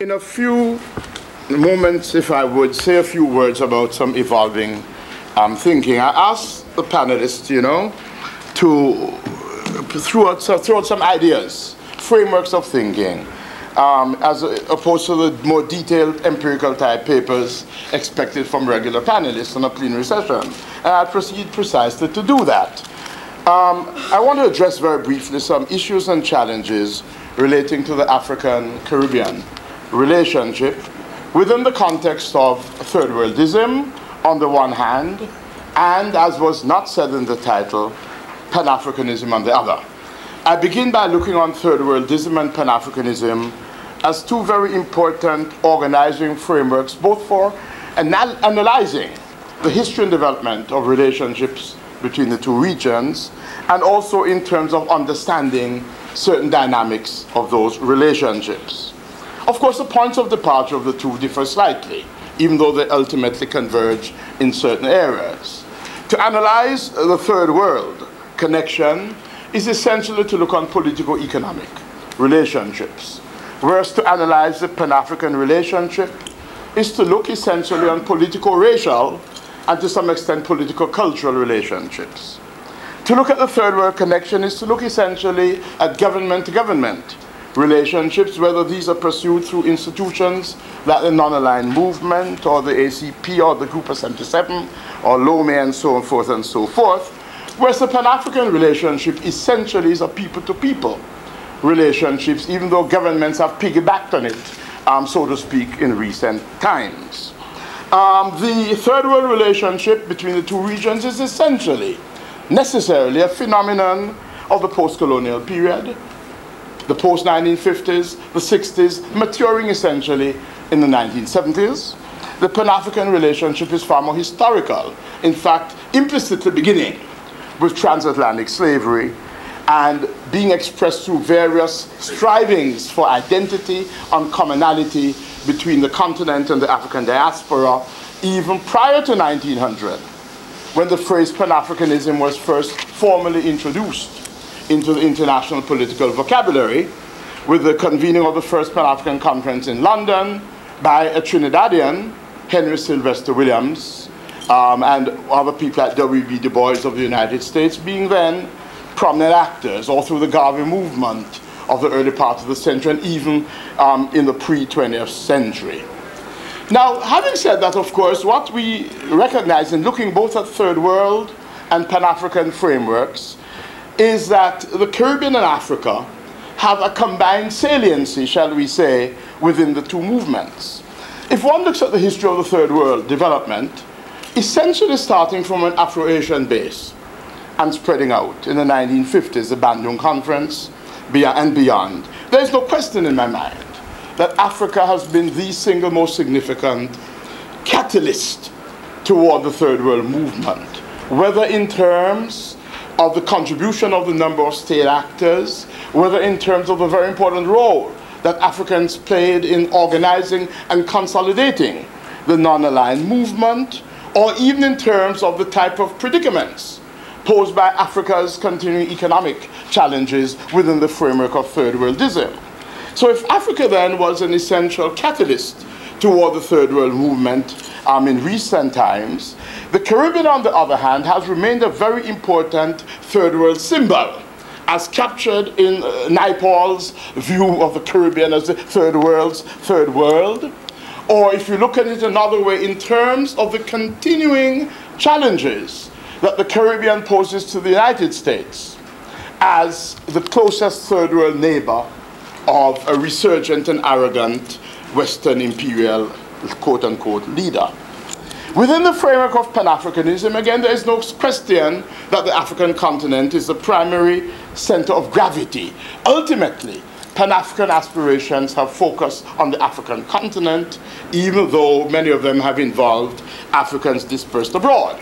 in a few moments, if I would, say a few words about some evolving um, thinking. I asked the panelists, you know, to throw out, throw out some ideas, frameworks of thinking, um, as opposed to the more detailed empirical type papers expected from regular panelists on a plenary session. And I proceed precisely to do that. Um, I want to address very briefly some issues and challenges relating to the African Caribbean relationship within the context of third worldism on the one hand, and as was not said in the title, Pan Africanism on the other. I begin by looking on third worldism and Pan Africanism as two very important organizing frameworks, both for anal analyzing the history and development of relationships between the two regions, and also in terms of understanding certain dynamics of those relationships. Of course, the points of departure of the two differ slightly, even though they ultimately converge in certain areas. To analyze the third world connection is essentially to look on political economic relationships, whereas to analyze the Pan African relationship is to look essentially on political racial and to some extent political cultural relationships. To look at the third world connection is to look essentially at government to government relationships, whether these are pursued through institutions like the non-aligned movement or the ACP or the Group of 77 or Lomé and so forth and so forth, whereas the Pan-African relationship essentially is a people-to-people relationships, even though governments have piggybacked on it, um, so to speak, in recent times. Um, the third world relationship between the two regions is essentially, necessarily, a phenomenon of the post-colonial period, the post-1950s, the 60s, maturing essentially in the 1970s. The Pan-African relationship is far more historical, in fact, implicitly beginning with transatlantic slavery and being expressed through various strivings for identity and commonality between the continent and the African diaspora, even prior to 1900, when the phrase Pan-Africanism was first formally introduced into the international political vocabulary with the convening of the first Pan-African conference in London by a Trinidadian, Henry Sylvester Williams, um, and other people like W.B. Du Bois of the United States being then prominent actors, all through the Garvey movement of the early part of the century and even um, in the pre-20th century. Now, having said that, of course, what we recognize in looking both at Third World and Pan-African frameworks is that the Caribbean and Africa have a combined saliency, shall we say, within the two movements. If one looks at the history of the Third World development, essentially starting from an Afro-Asian base and spreading out in the 1950s, the Bandung Conference, and beyond, there is no question in my mind that Africa has been the single most significant catalyst toward the Third World movement, whether in terms of the contribution of the number of state actors, whether in terms of the very important role that Africans played in organizing and consolidating the non-aligned movement, or even in terms of the type of predicaments posed by Africa's continuing economic challenges within the framework of third worldism. So if Africa then was an essential catalyst toward the third world movement um, in recent times, the Caribbean, on the other hand, has remained a very important third world symbol, as captured in uh, Naipaul's view of the Caribbean as the third world's third world. Or if you look at it another way, in terms of the continuing challenges that the Caribbean poses to the United States as the closest third world neighbor of a resurgent and arrogant Western imperial quote unquote leader. Within the framework of Pan Africanism, again, there is no question that the African continent is the primary center of gravity. Ultimately, Pan African aspirations have focused on the African continent, even though many of them have involved Africans dispersed abroad.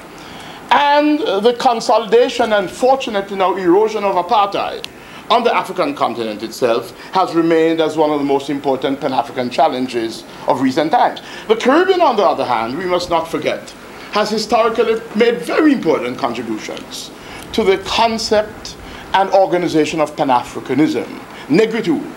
And the consolidation and fortunately now erosion of apartheid on the African continent itself has remained as one of the most important Pan-African challenges of recent times. The Caribbean, on the other hand, we must not forget, has historically made very important contributions to the concept and organization of Pan-Africanism, negritude,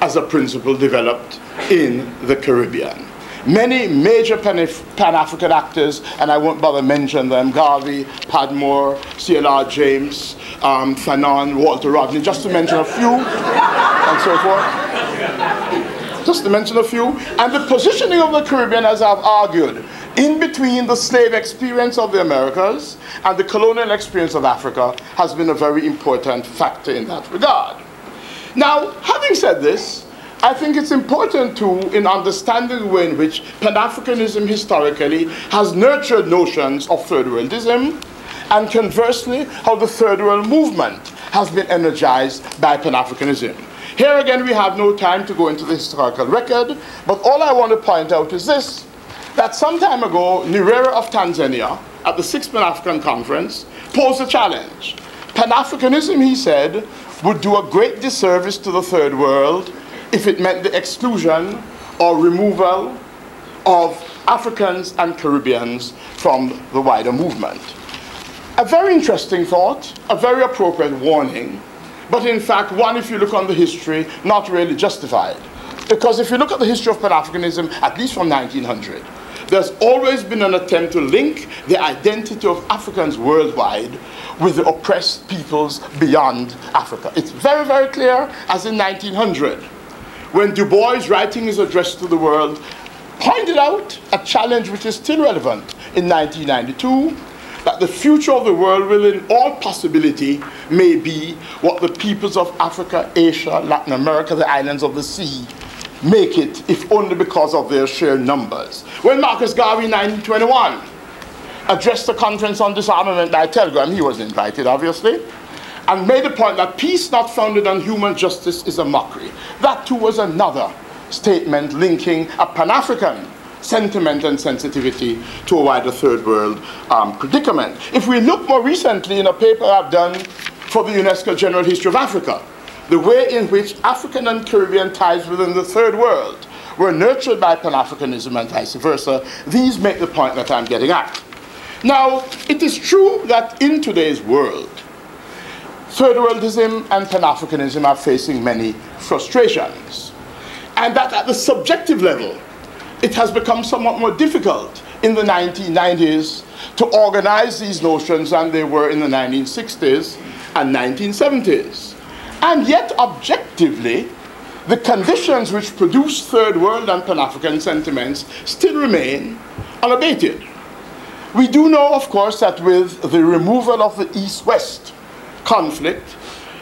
as a principle developed in the Caribbean. Many major Pan-African actors, and I won't bother mentioning them, Garvey, Padmore, C.L.R. James, um, Fanon, Walter Rodney, just to mention a few, and so forth. Just to mention a few. And the positioning of the Caribbean, as I've argued, in between the slave experience of the Americas and the colonial experience of Africa has been a very important factor in that regard. Now, having said this, I think it's important to, in understanding the way in which Pan-Africanism historically has nurtured notions of third worldism, and conversely, how the third world movement has been energized by Pan-Africanism. Here again, we have no time to go into the historical record, but all I want to point out is this, that some time ago, Nyerere of Tanzania, at the Sixth Pan-African Conference, posed a challenge. Pan-Africanism, he said, would do a great disservice to the third world if it meant the exclusion or removal of Africans and Caribbeans from the wider movement. A very interesting thought, a very appropriate warning, but in fact, one, if you look on the history, not really justified. Because if you look at the history of Pan Africanism, at least from 1900, there's always been an attempt to link the identity of Africans worldwide with the oppressed peoples beyond Africa. It's very, very clear, as in 1900 when Du Bois, writing his address to the world, pointed out a challenge which is still relevant in 1992 that the future of the world will, in all possibility, may be what the peoples of Africa, Asia, Latin America, the islands of the sea make it, if only because of their sheer numbers. When Marcus Garvey, 1921, addressed the conference on disarmament by telegram, he was invited, obviously, and made the point that peace not founded on human justice is a mockery. That too was another statement linking a Pan African sentiment and sensitivity to a wider third world um, predicament. If we look more recently in a paper I've done for the UNESCO General History of Africa, the way in which African and Caribbean ties within the third world were nurtured by Pan Africanism and vice versa, these make the point that I'm getting at. Now, it is true that in today's world, Third worldism and Pan Africanism are facing many frustrations. And that at the subjective level, it has become somewhat more difficult in the 1990s to organize these notions than they were in the 1960s and 1970s. And yet, objectively, the conditions which produce third world and Pan African sentiments still remain unabated. We do know, of course, that with the removal of the East West conflict,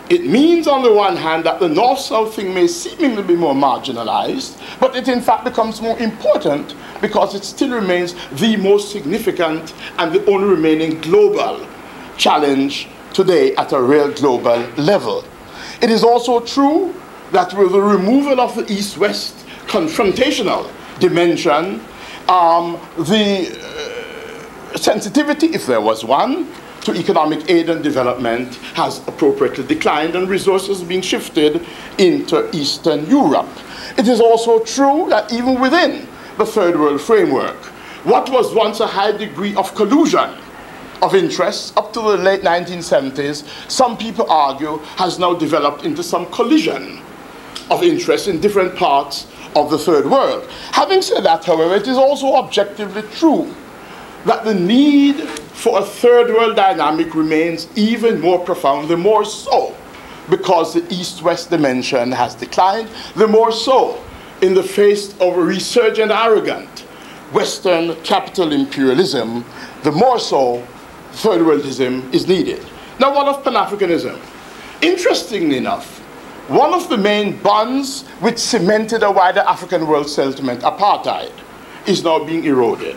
it means on the one hand that the north-south thing may seemingly be more marginalized, but it in fact becomes more important because it still remains the most significant and the only remaining global challenge today at a real global level. It is also true that with the removal of the east-west confrontational dimension, um, the uh, sensitivity, if there was one, to economic aid and development has appropriately declined and resources being shifted into Eastern Europe. It is also true that even within the third world framework, what was once a high degree of collusion of interests up to the late 1970s, some people argue has now developed into some collision of interests in different parts of the third world. Having said that, however, it is also objectively true that the need for a third world dynamic remains even more profound, the more so because the east west dimension has declined, the more so in the face of a resurgent, arrogant Western capital imperialism, the more so third worldism is needed. Now, what of Pan Africanism? Interestingly enough, one of the main bonds which cemented a wider African world settlement, apartheid, is now being eroded.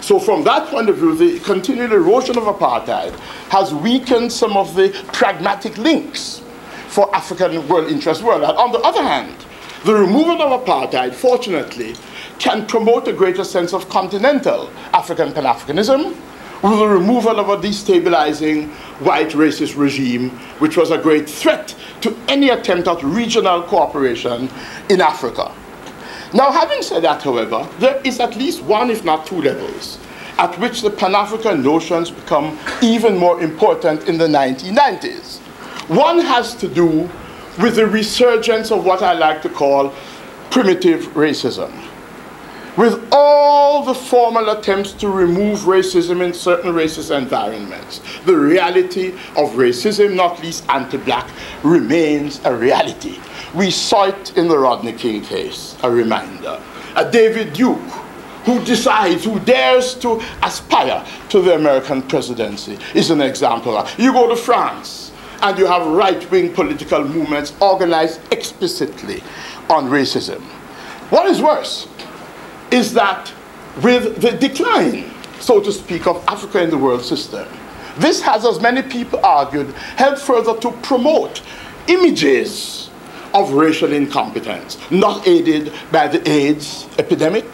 So from that point of view, the continued erosion of apartheid has weakened some of the pragmatic links for African world interest world. And on the other hand, the removal of apartheid, fortunately, can promote a greater sense of continental African Pan-Africanism with the removal of a destabilizing white racist regime, which was a great threat to any attempt at regional cooperation in Africa. Now, having said that, however, there is at least one, if not two levels at which the Pan-African notions become even more important in the 1990s. One has to do with the resurgence of what I like to call primitive racism. With all the formal attempts to remove racism in certain racist environments, the reality of racism, not least anti black, remains a reality. We it in the Rodney King case, a reminder. A David Duke, who decides, who dares to aspire to the American presidency, is an example. You go to France, and you have right-wing political movements organized explicitly on racism. What is worse is that with the decline, so to speak, of Africa in the world system, this has, as many people argued, helped further to promote images of racial incompetence, not aided by the AIDS epidemic,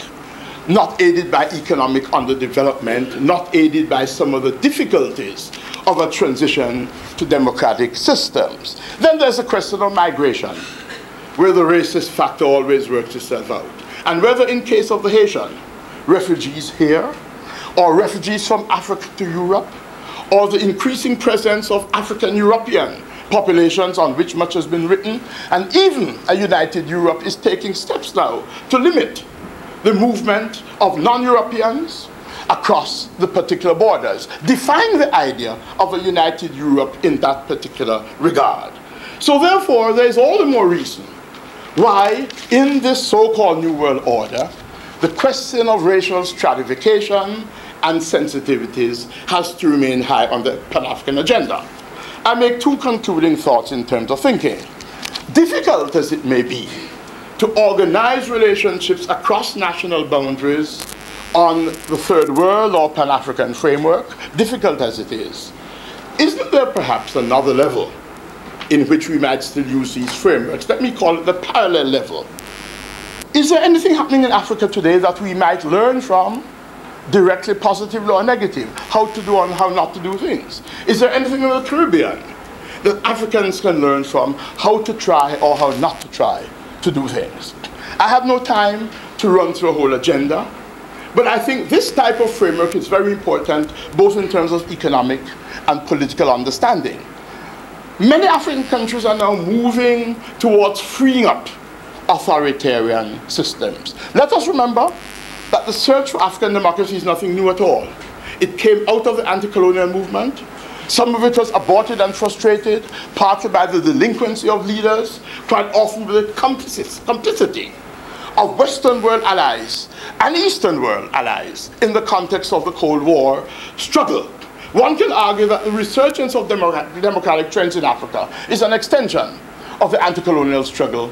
not aided by economic underdevelopment, not aided by some of the difficulties of a transition to democratic systems. Then there's the question of migration, where the racist factor always works itself out. And whether in case of the Haitian, refugees here, or refugees from Africa to Europe, or the increasing presence of African European populations on which much has been written, and even a united Europe is taking steps now to limit the movement of non-Europeans across the particular borders, define the idea of a united Europe in that particular regard. So therefore, there is all the more reason why in this so-called New World Order, the question of racial stratification and sensitivities has to remain high on the Pan-African agenda. I make two concluding thoughts in terms of thinking. Difficult as it may be to organize relationships across national boundaries on the third world or Pan-African framework, difficult as it is, isn't there perhaps another level in which we might still use these frameworks? Let me call it the parallel level. Is there anything happening in Africa today that we might learn from, directly positively or negative, how to do and how not to do things? Is there anything in the Caribbean that Africans can learn from, how to try or how not to try to do things? I have no time to run through a whole agenda. But I think this type of framework is very important, both in terms of economic and political understanding. Many African countries are now moving towards freeing up authoritarian systems. Let us remember that the search for African democracy is nothing new at all. It came out of the anti-colonial movement. Some of it was aborted and frustrated, partly by the delinquency of leaders, quite often with the complicity of Western world allies and Eastern world allies in the context of the Cold War struggle. One can argue that the resurgence of democratic trends in Africa is an extension of the anti-colonial struggle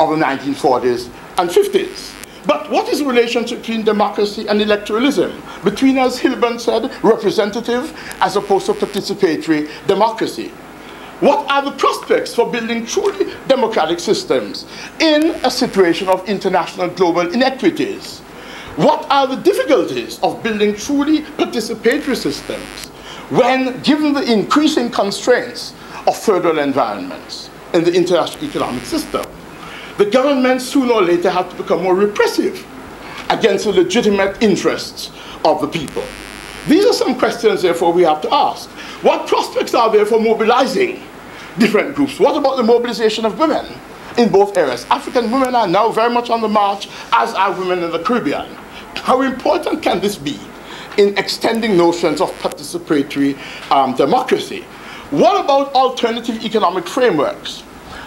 of the 1940s and 50s. But what is the relationship between democracy and electoralism? Between, as Hilburn said, representative as opposed to participatory democracy. What are the prospects for building truly democratic systems in a situation of international global inequities? What are the difficulties of building truly participatory systems when, given the increasing constraints of federal environments in the international economic system, the government sooner or later have to become more repressive against the legitimate interests of the people? These are some questions, therefore, we have to ask. What prospects are there for mobilizing different groups. What about the mobilization of women in both areas? African women are now very much on the march, as are women in the Caribbean. How important can this be in extending notions of participatory um, democracy? What about alternative economic frameworks?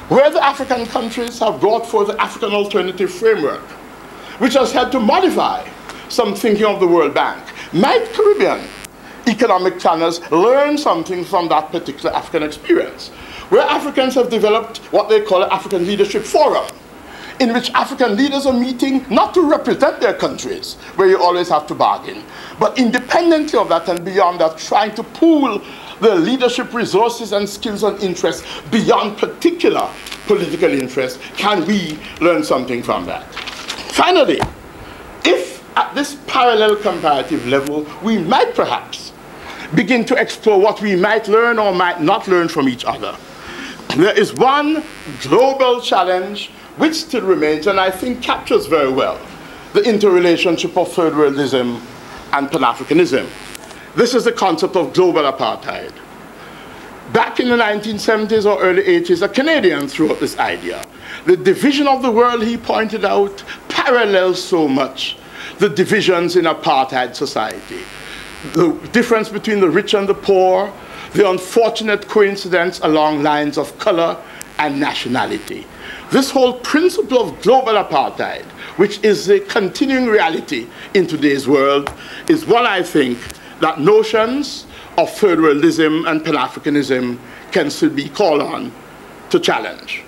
Where the African countries have brought forth the African Alternative Framework, which has helped to modify some thinking of the World Bank. Might Caribbean economic planners learn something from that particular African experience? where Africans have developed what they call an African Leadership Forum, in which African leaders are meeting not to represent their countries, where you always have to bargain, but independently of that and beyond that, trying to pool the leadership resources and skills and interests beyond particular political interests. Can we learn something from that? Finally, if at this parallel comparative level, we might perhaps begin to explore what we might learn or might not learn from each other there is one global challenge which still remains and I think captures very well the interrelationship of third worldism and Pan-Africanism. This is the concept of global apartheid. Back in the 1970s or early 80s, a Canadian threw up this idea. The division of the world, he pointed out, parallels so much the divisions in apartheid society. The difference between the rich and the poor, the unfortunate coincidence along lines of color and nationality. This whole principle of global apartheid, which is a continuing reality in today's world, is what I think that notions of federalism and Pan-Africanism can still be called on to challenge.